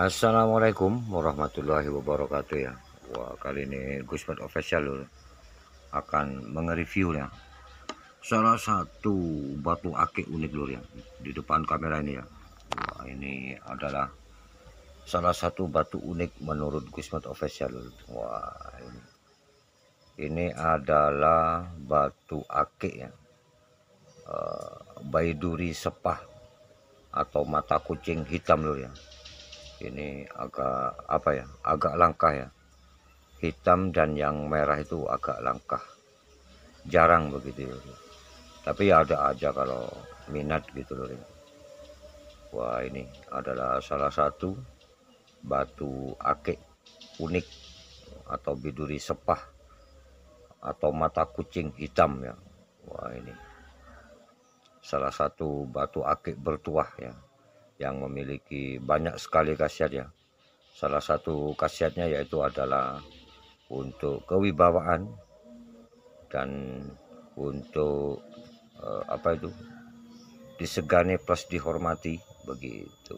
Assalamualaikum warahmatullahi wabarakatuh ya. Wah kali ini Gusmat Official lho, akan mengereview ya salah satu batu akik unik lho ya di depan kamera ini ya. Wah ini adalah salah satu batu unik menurut Gusmat Official. Wah ini ini adalah batu akik ya. Uh, baiduri sepah atau mata kucing hitam lho ya ini agak apa ya agak langka ya. Hitam dan yang merah itu agak langka jarang begitu ya. tapi ya ada aja kalau minat gitu loh wah ini adalah salah satu batu akik unik atau biduri sepah atau mata kucing hitam ya. Wah ini salah satu batu akik bertuah ya yang memiliki banyak sekali khasiat ya. Salah satu khasiatnya yaitu adalah untuk kewibawaan dan untuk uh, apa itu disegani plus dihormati begitu.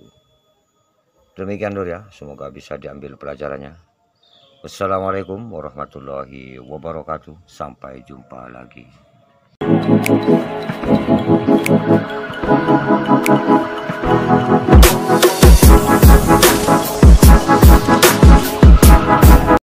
Demikian dulu ya, semoga bisa diambil pelajarannya. Wassalamualaikum warahmatullahi wabarakatuh. Sampai jumpa lagi. Thank